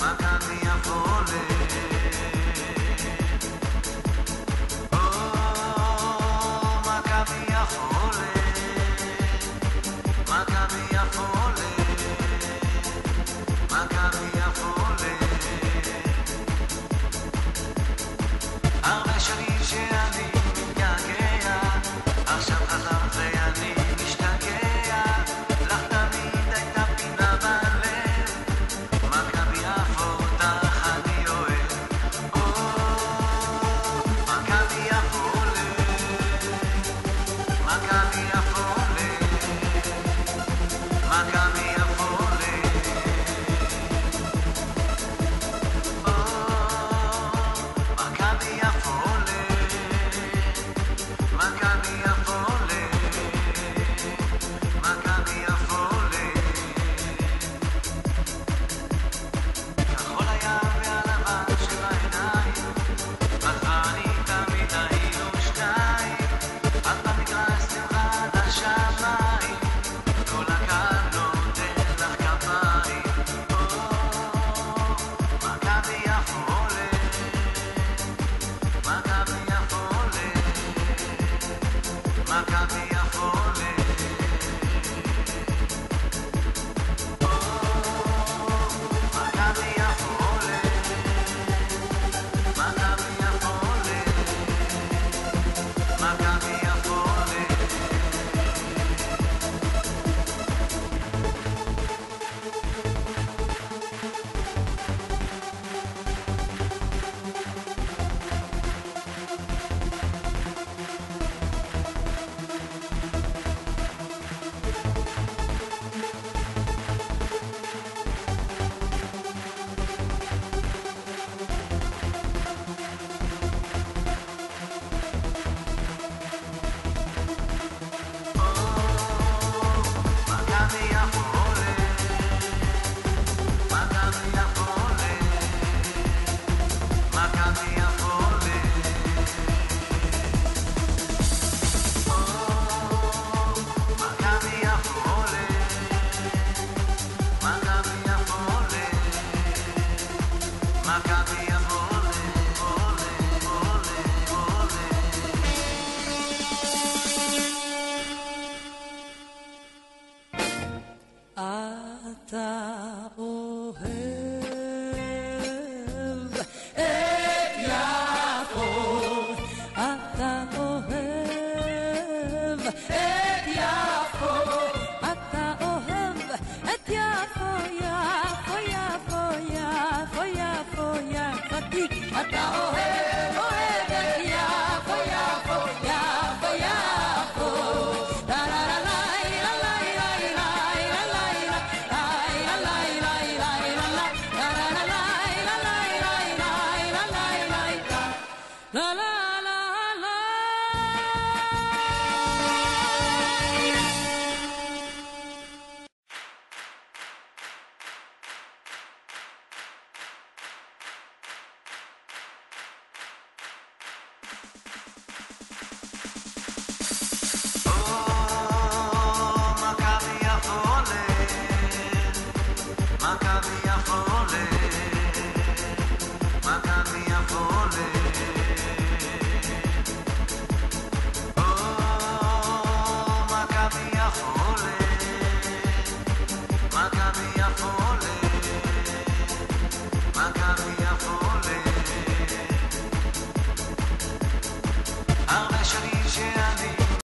אתה Yeah. את יפו. אתה אוהב את יפו, יפו, יפו, יפו, יפו, יפתי. אתה אוהב, אוהב את יפו, יפו, יפו, יפו. לה לה לה לה La la Maccabia for